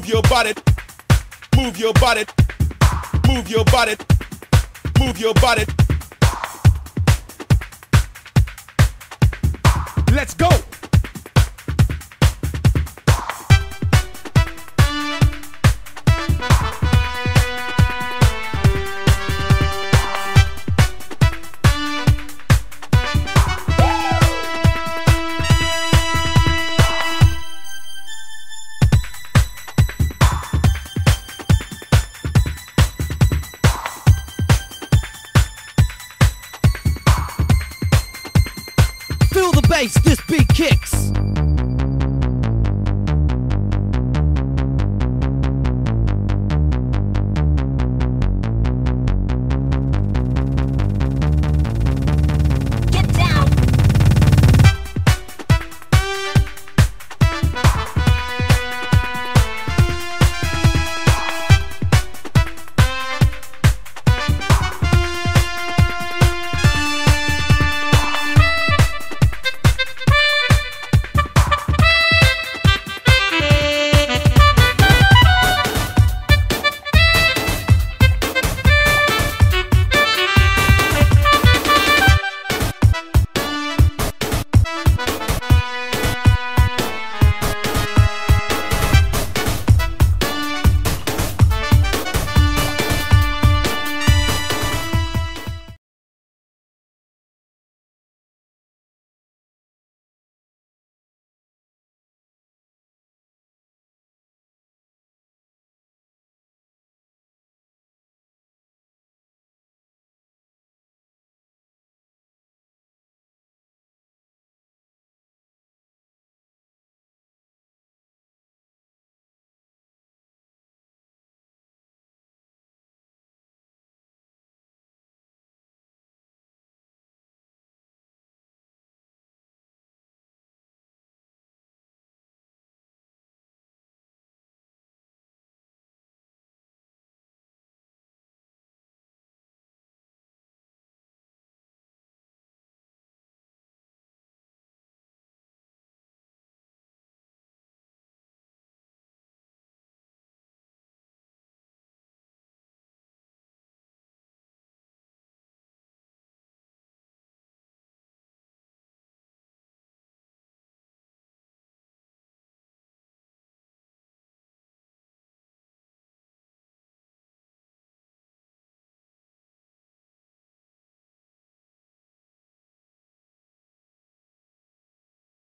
Move your body. Move your body. Move your body. Move your body. Let's go. Feel the bass, this beat kicks.